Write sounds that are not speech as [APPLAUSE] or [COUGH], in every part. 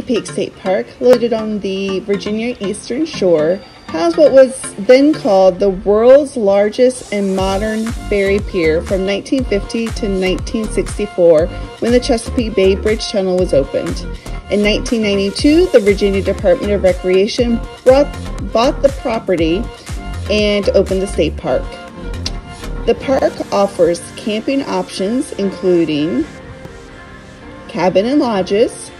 Peak State Park, located on the Virginia Eastern Shore, has what was then called the world's largest and modern ferry pier from 1950 to 1964 when the Chesapeake Bay Bridge Tunnel was opened. In 1992, the Virginia Department of Recreation brought, bought the property and opened the state park. The park offers camping options including cabin and lodges,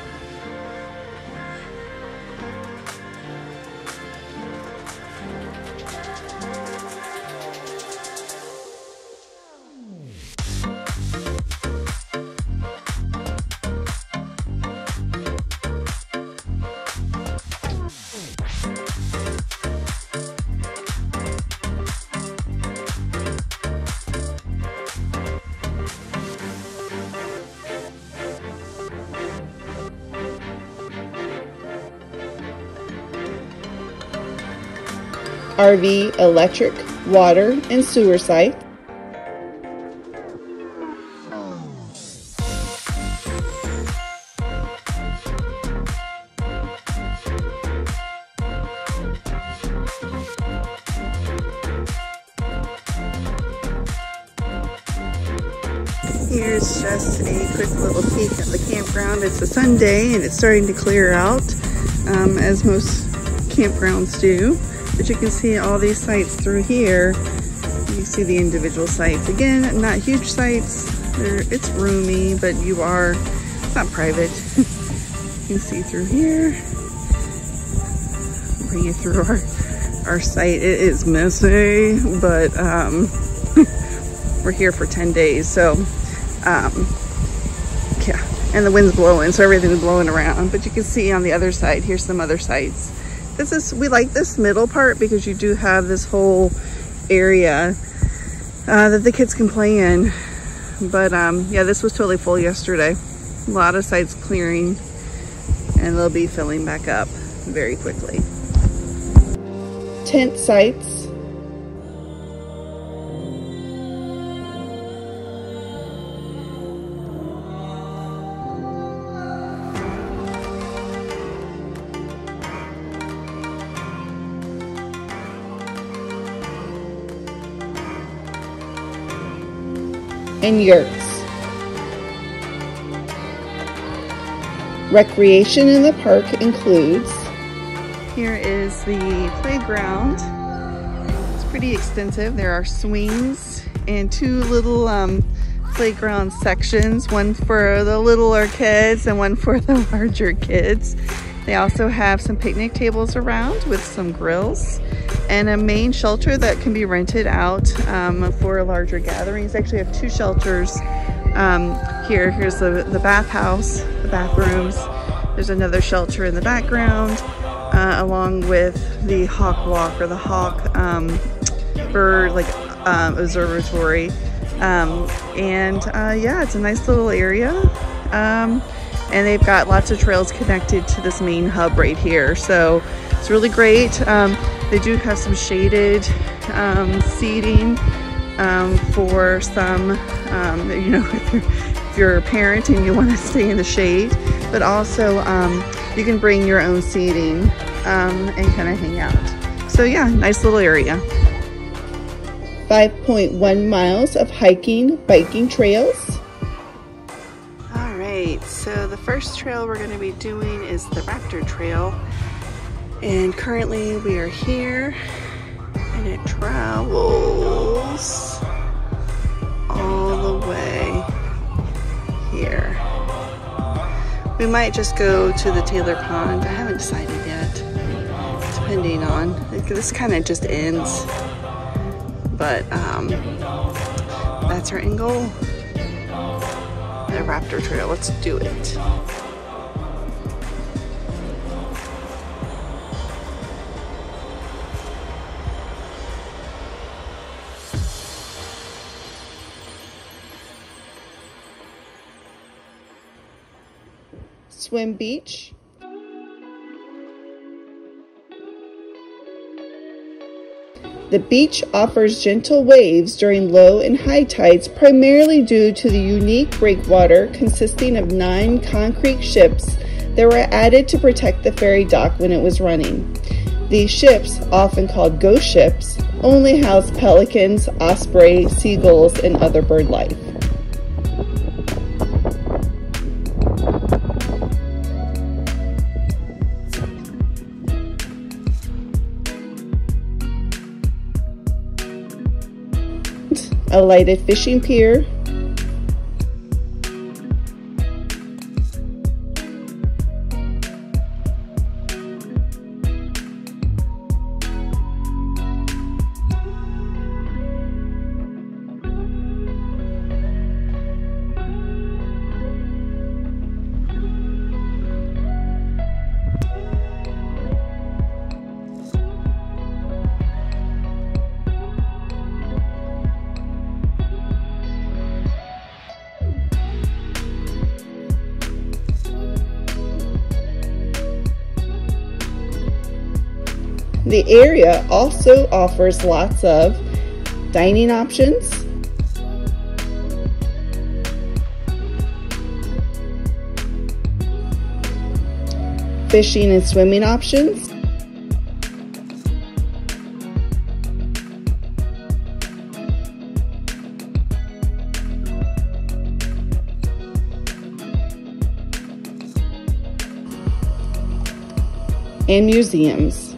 RV, electric, water, and sewer site. Here's just a quick little peek at the campground. It's a Sunday and it's starting to clear out, um, as most campgrounds do. But you can see all these sites through here. You see the individual sites. Again, not huge sites. They're, it's roomy, but you are, it's not private. [LAUGHS] you can see through here. Bring you through our, our site. It is messy, but um, [LAUGHS] we're here for 10 days. So, um, yeah, and the wind's blowing, so everything's blowing around. But you can see on the other side, here's some other sites this is we like this middle part because you do have this whole area uh, that the kids can play in. But um, yeah this was totally full yesterday. A lot of sites clearing and they'll be filling back up very quickly. Tent sites and yurts. Recreation in the park includes here is the playground. It's pretty extensive. There are swings and two little um, playground sections, one for the littler kids and one for the [LAUGHS] larger kids. They also have some picnic tables around with some grills and a main shelter that can be rented out um, for larger gatherings. Actually have two shelters um, here. Here's the, the bathhouse, the bathrooms. There's another shelter in the background uh, along with the hawk walk or the hawk um, bird like um, observatory. Um, and uh, yeah, it's a nice little area. Um, and they've got lots of trails connected to this main hub right here. So it's really great. Um, they do have some shaded um, seating um, for some, um, [LAUGHS] you know, if you're, if you're, a parent and you want to stay in the shade, but also um, you can bring your own seating um, and kind of hang out. So yeah, nice little area. 5.1 miles of hiking, biking trails All right, so the first trail we're going to be doing is the Raptor Trail. And currently we are here and it travels all the way here. We might just go to the Taylor Pond. I haven't decided yet, depending on, this kind of just ends. But um, that's our end goal the Raptor Trail. Let's do it. Swim Beach The beach offers gentle waves during low and high tides primarily due to the unique breakwater consisting of nine concrete ships that were added to protect the ferry dock when it was running. These ships, often called ghost ships, only house pelicans, osprey, seagulls, and other bird life. A lighted fishing pier, The area also offers lots of dining options, fishing and swimming options, and museums.